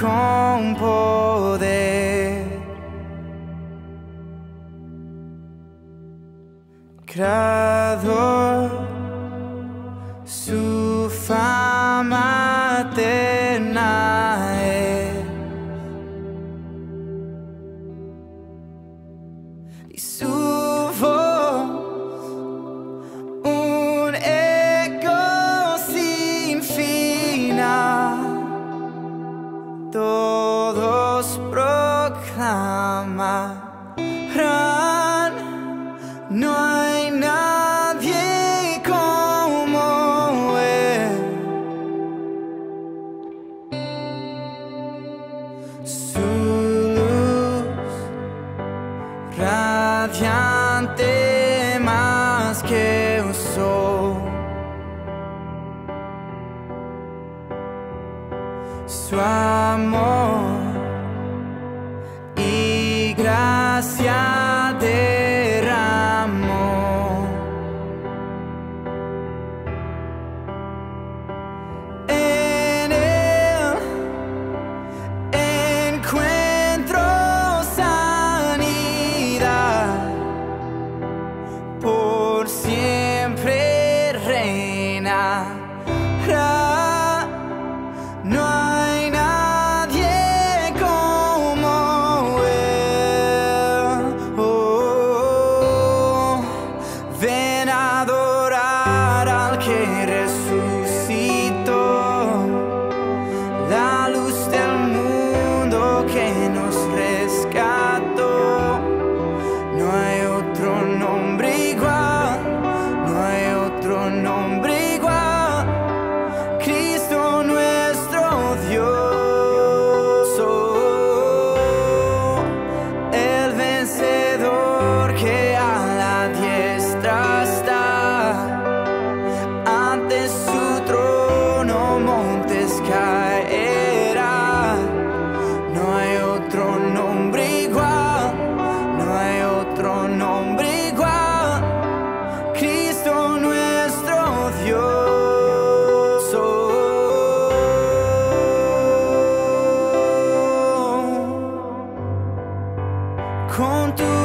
con poder. Creador, su fama eterna es. Y su amarán. No hay nadie como él. Su luz radiante más que un sol. Su amor. saciar. again. conto